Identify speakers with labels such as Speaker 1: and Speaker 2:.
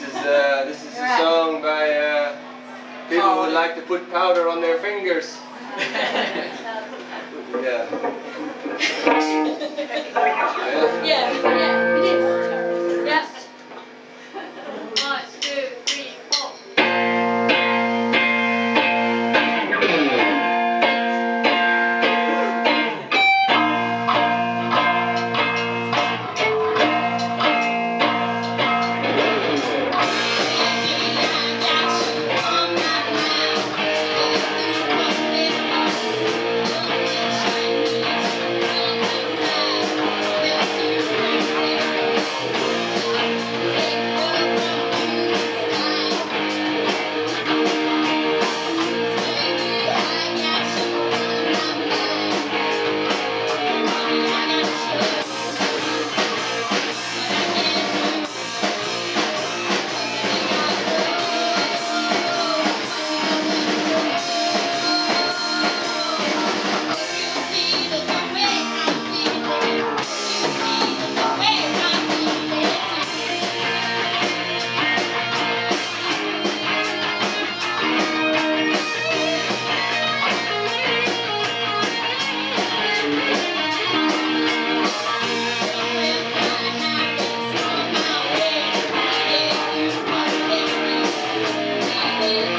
Speaker 1: This is uh, this is a song by uh, people who like to put powder on their fingers. yeah.
Speaker 2: Bye.